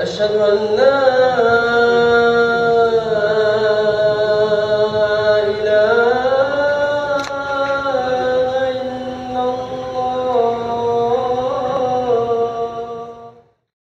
أشهد أن لا